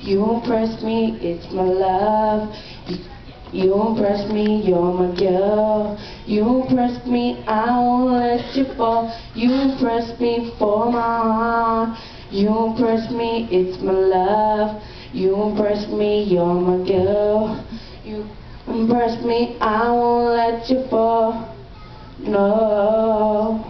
You impress me, it's my love. You impress me, you're my girl. You impress me, I won't let you fall. You impress me for my heart. You impress me, it's my love. You impress me, you're my girl. You impress me, I won't let you fall. No.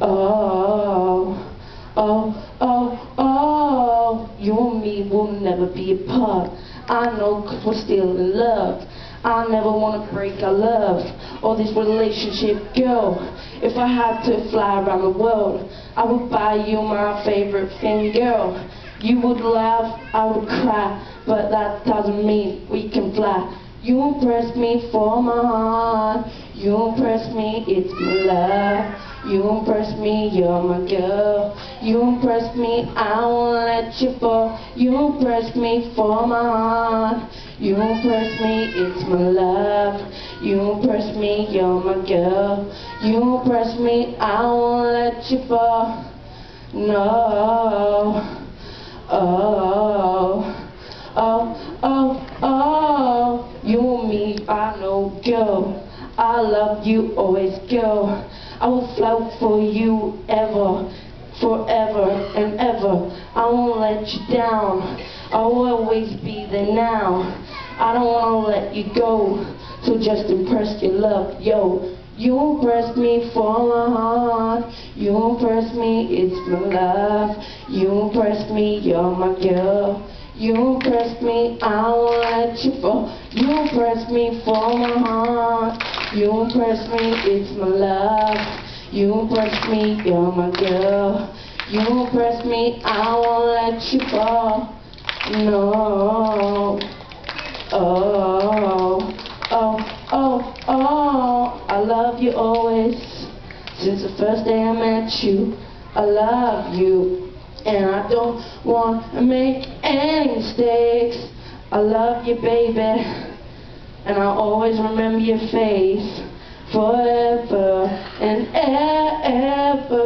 Oh, oh, oh, oh. You and me will never be apart. I know we're still in love. I never wanna break our love or this relationship go. If I had to fly around the world, I would buy you my favorite thing, girl. You would laugh, I would cry, but that doesn't mean we can fly. You impress me for my heart. You impress me, it's my love. You impress me, you're my girl. You impress me, I won't let you fall. You impress me for my heart. You impress me, it's my love. You impress me, you're my girl. You impress me, I won't let you fall. No. Oh, oh, oh, oh. You and me, I know, girl. I love you always, girl. I will fight for you ever, forever and ever. I won't let you down. I will always be there now. I don't want to let you go. So just impress your love, yo. You impress me for my heart. You impress me, it's my love. You impress me, you're my girl. You impress me, I won't let you fall. You impress me for my heart. You impress me, it's my love. You impress me, you're my girl. You impress me, I won't let you fall. No. Oh, oh, oh, oh. I love you always. Since the first day I met you, I love you. And I don't want to make any mistakes. I love you, baby. And I'll always remember your face forever and ever.